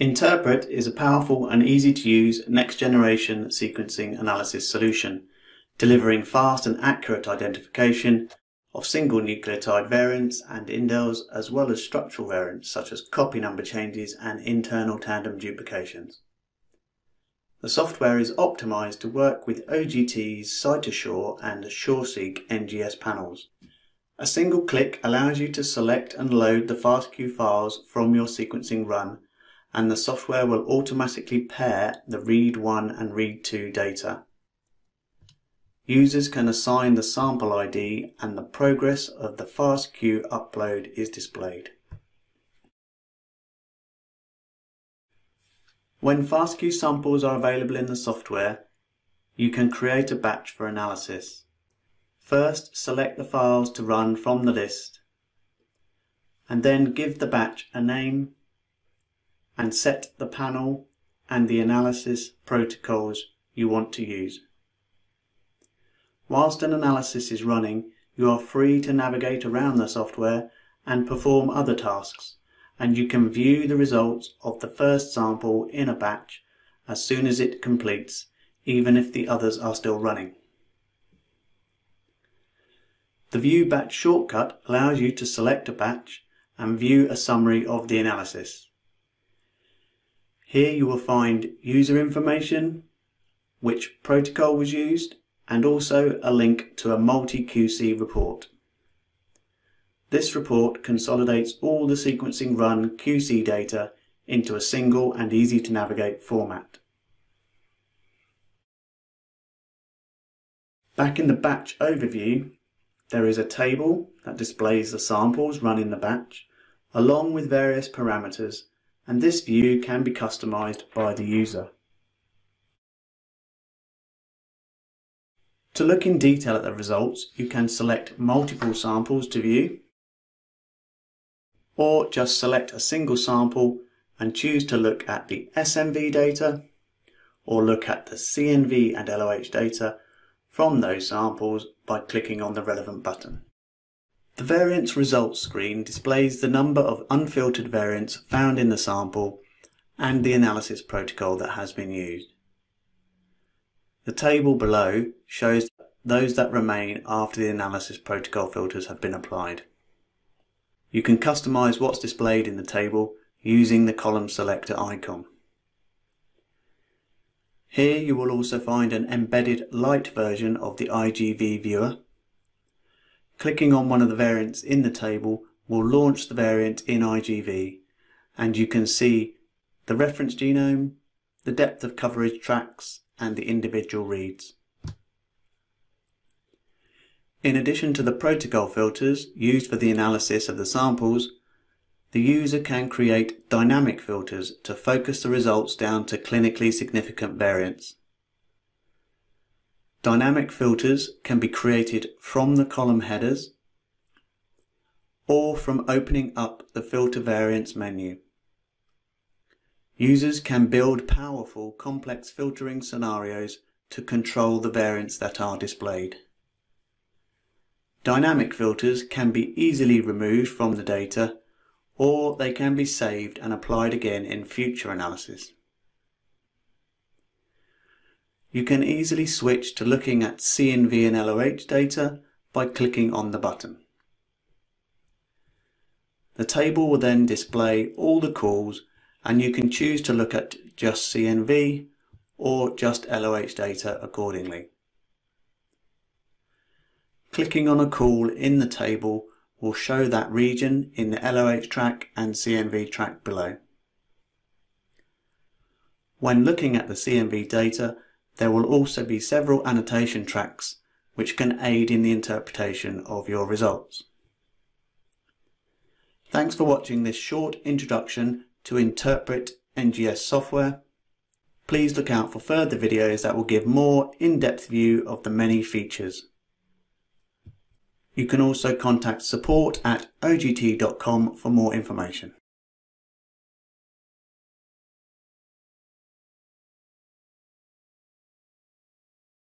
Interpret is a powerful and easy to use next generation sequencing analysis solution, delivering fast and accurate identification of single nucleotide variants and indels as well as structural variants such as copy number changes and internal tandem duplications. The software is optimized to work with OGT's Cytosure and SureSeq NGS panels. A single click allows you to select and load the FASTQ files from your sequencing run and the software will automatically pair the read1 and read2 data. Users can assign the sample ID and the progress of the FASTQ upload is displayed. When FASTQ samples are available in the software, you can create a batch for analysis. First, select the files to run from the list, and then give the batch a name and set the panel and the analysis protocols you want to use. Whilst an analysis is running, you are free to navigate around the software and perform other tasks, and you can view the results of the first sample in a batch as soon as it completes, even if the others are still running. The View Batch shortcut allows you to select a batch and view a summary of the analysis. Here you will find user information, which protocol was used, and also a link to a multi-QC report. This report consolidates all the sequencing run QC data into a single and easy to navigate format. Back in the batch overview, there is a table that displays the samples run in the batch, along with various parameters and this view can be customized by the user. To look in detail at the results, you can select multiple samples to view, or just select a single sample and choose to look at the SNV data, or look at the CNV and LOH data from those samples by clicking on the relevant button. The variants results screen displays the number of unfiltered variants found in the sample and the analysis protocol that has been used. The table below shows those that remain after the analysis protocol filters have been applied. You can customize what's displayed in the table using the column selector icon. Here you will also find an embedded light version of the IGV viewer Clicking on one of the variants in the table will launch the variant in IGV and you can see the reference genome, the depth of coverage tracks and the individual reads. In addition to the protocol filters used for the analysis of the samples, the user can create dynamic filters to focus the results down to clinically significant variants. Dynamic filters can be created from the column headers or from opening up the filter variants menu. Users can build powerful complex filtering scenarios to control the variants that are displayed. Dynamic filters can be easily removed from the data or they can be saved and applied again in future analysis. You can easily switch to looking at CNV and LOH data by clicking on the button. The table will then display all the calls and you can choose to look at just CNV or just LOH data accordingly. Clicking on a call in the table will show that region in the LOH track and CNV track below. When looking at the CNV data, there will also be several annotation tracks which can aid in the interpretation of your results. Thanks for watching this short introduction to Interpret NGS software. Please look out for further videos that will give more in-depth view of the many features. You can also contact support at ogt.com for more information.